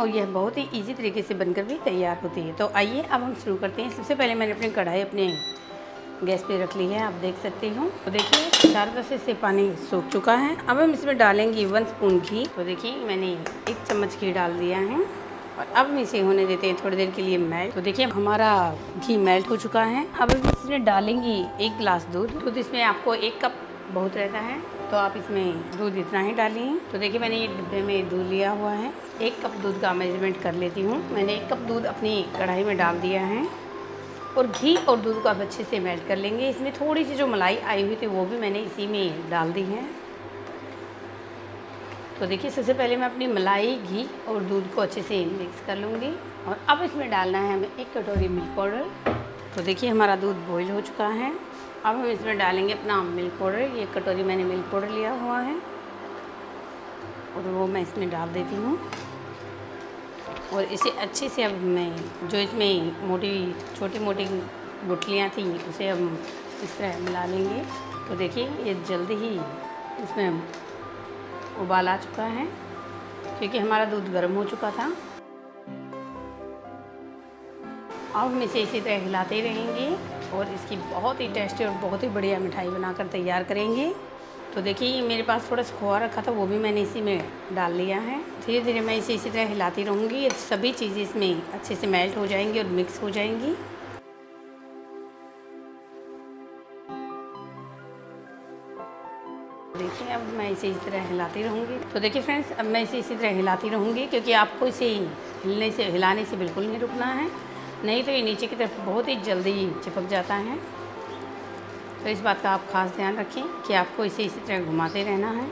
और यह बहुत ही इजी तरीके से बनकर भी तैयार होती है। तो आइए, अब हम शुरू करते हैं। सबसे पहले मैंने अपनी कढ़ाई अपने गैस पे रख ली है, आप देख सकते हो। तो देखिए, चार तरफ़ से पानी सूख चुका है। अब हम इसमें डालेंगे वन स्पून घी। तो देखिए, मैंने एक चम्मच घी डाल दिया है और अब हम इसे होने देते हैं थोड़ी देर के लिए मेल्ट तो देखिए, हमारा घी मेल्ट हो चुका है। अब हम इसमें डालेंगे एक गिलास दूध। दूध इसमें आपको एक कप बहुत रहता है। तो आप इसमें दूध इतना ही डालिए। तो देखिए, मैंने ये डिब्बे में दूध लिया हुआ है। एक कप दूध का मेज़रमेंट कर लेती हूँ। मैंने एक कप दूध अपनी कढ़ाई में डाल दिया है और घी और दूध को आप अच्छे से मेल्ट कर लेंगे। इसमें थोड़ी सी जो मलाई आई हुई थी, वो भी मैंने इसी में डाल दी है। तो देखिए, सबसे पहले मैं अपनी मलाई, घी और दूध को अच्छे से मिक्स कर लूँगी और अब इसमें डालना है हमें एक कटोरी मिल्क पाउडर तो देखिए, हमारा दूध बॉईल हो चुका है। अब हम इसमें डालेंगे अपना मिल्क पाउडर ये कटोरी मैंने मिल्क पाउडर लिया हुआ है। और वो मैं इसमें डाल देती हूँ। और इसे अच्छे से अब मैं, जो इसमें मोटी छोटी मोटी गुटलियाँ थी, उसे हम इस तरह मिला लेंगे। तो देखिए, ये जल्दी ही इसमें उबाल आ चुका है, क्योंकि हमारा दूध गर्म हो चुका था। अब हम इसे इसी तरह हिलाते रहेंगे और इसकी बहुत ही टेस्टी और बहुत ही बढ़िया मिठाई बनाकर तैयार करेंगे। तो देखिए मेरे पास थोड़ा सा खोआ रखा था, वो भी मैंने इसी में डाल लिया है। धीरे धीरे मैं इसे इसी तरह हिलाती रहूँगी, ये सभी चीज़ें इसमें अच्छे से मेल्ट हो जाएँगी और मिक्स हो जाएँगी। देखिए, अब मैं इसे इसी तरह हिलाती रहूँगी। तो देखिए फ्रेंड्स, अब मैं इसे इसी तरह हिलाती रहूँगी क्योंकि आपको इसे हिलने से, हिलाने से बिल्कुल नहीं रुकना है। नहीं तो ये नीचे की तरफ़ बहुत ही जल्दी चिपक जाता है। तो इस बात का आप खास ध्यान रखें कि आपको इसे इसी तरह घुमाते रहना है।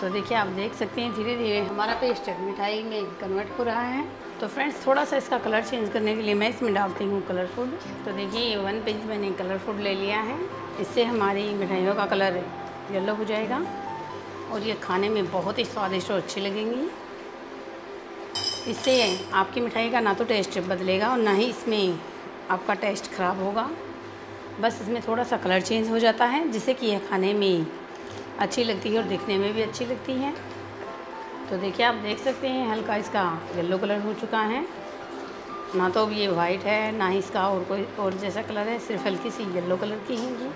तो देखिए, आप देख सकते हैं धीरे धीरे हमारा पेस्ट मिठाई में कन्वर्ट हो रहा है। तो फ्रेंड्स थोड़ा सा इसका कलर चेंज करने के लिए मैं इसमें डालती हूँ कलर फ़ूड तो देखिए, ये वन पेज मैंने कलर फ़ूड ले लिया है। इससे हमारी मिठाइयों का कलर येलो हो जाएगा और ये खाने में बहुत ही स्वादिष्ट और अच्छी लगेंगी। इससे आपकी मिठाई का ना तो टेस्ट बदलेगा और ना ही इसमें आपका टेस्ट ख़राब होगा। बस इसमें थोड़ा सा कलर चेंज हो जाता है, जिससे कि यह खाने में अच्छी लगती है और दिखने में भी अच्छी लगती है। तो देखिए, आप देख सकते हैं हल्का इसका येलो कलर हो चुका है। ना तो अब ये वाइट है, ना ही इसका और कोई और जैसा कलर है, सिर्फ़ हल्की सी येलो कलर की है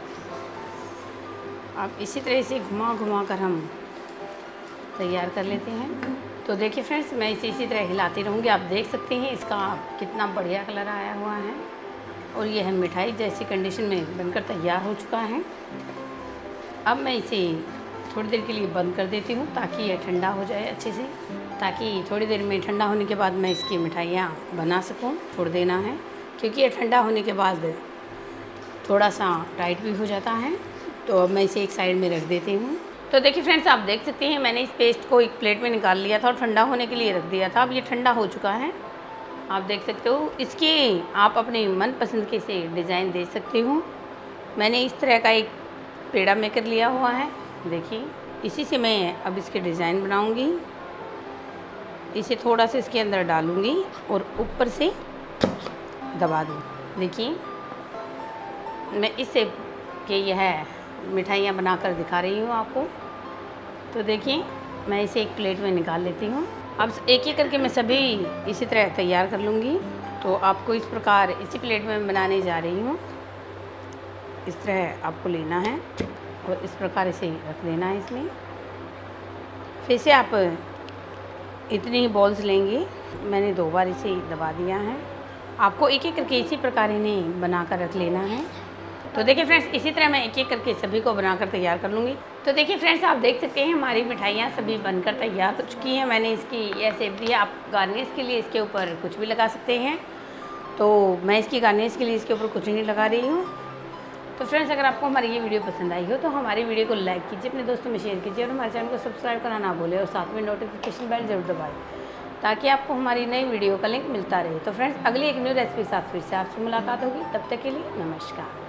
अब इसी तरह से घुमा घुमा कर हम तैयार कर लेते हैं। तो देखिए फ्रेंड्स, मैं इसे इसी तरह हिलाती रहूँगी। आप देख सकते हैं इसका कितना बढ़िया कलर आया हुआ है। और यह मिठाई, जैसी कंडीशन में बनकर तैयार हो चुका है। अब मैं इसे थोड़ी देर के लिए बंद कर देती हूँ ताकि यह ठंडा हो जाए अच्छे से। ताकि थोड़ी देर में ठंडा होने के बाद मैं इसकी मिठाइयाँ बना सकूँ, छोड़ देना है। क्योंकि यह ठंडा होने के बाद थोड़ा सा टाइट भी हो जाता है। तो अब मैं इसे एक साइड में रख देती हूँ। तो देखिए फ्रेंड्स आप देख सकते हैं, मैंने इस पेस्ट को एक प्लेट में निकाल लिया था और ठंडा होने के लिए रख दिया था। अब ये ठंडा हो चुका है। आप देख सकते हो, इसके आप अपने मनपसंद के से डिज़ाइन दे सकते हो। मैंने इस तरह का एक पेड़ा मेकर लिया हुआ है। देखिए, इसी से मैं अब इसके डिज़ाइन बनाऊँगी। इसे थोड़ा सा इसके अंदर डालूँगी और ऊपर से दबा दूँ। देखिए, मैं इससे कि यह मिठाइयाँ बनाकर दिखा रही हूँ आपको। तो देखिए, मैं इसे एक प्लेट में निकाल लेती हूँ। अब एक एक करके मैं सभी इसी तरह तैयार कर लूँगी। तो आपको इस प्रकार इसी प्लेट में बनाने जा रही हूँ। इस तरह आपको लेना है और इस प्रकार इसे रख देना है इसमें। फिर से आप इतनी ही बॉल्स लेंगे। मैंने दो बार इसे दबा दिया है। आपको एक एक करके इसी प्रकार इन्हें बना कर रख लेना है। तो देखिए फ्रेंड्स इसी तरह मैं एक एक करके सभी को बनाकर तैयार कर लूँगी। तो देखिए फ्रेंड्स आप देख सकते हैं हमारी मिठाइयाँ सभी बनकर तैयार हो चुकी हैं। मैंने इसकी यह भी आप गार्निश के लिए इसके ऊपर कुछ भी लगा सकते हैं। तो मैं इसकी गार्निश के लिए इसके ऊपर कुछ नहीं लगा रही हूँ। तो फ्रेंड्स अगर आपको हमारी ये वीडियो पसंद आई हो तो हमारी वीडियो को लाइक कीजिए, अपने दोस्तों में शेयर कीजिए और हमारे चैनल को सब्सक्राइब करना ना भूलें और साथ में नोटिफिकेशन बेल ज़रूर दबाएँ, ताकि आपको हमारी नई वीडियो का लिंक मिलता रहे। तो फ्रेंड्स अगली एक न्यू रेसिपी साथ फिर से आपसे मुलाकात होगी। तब तक के लिए नमस्कार।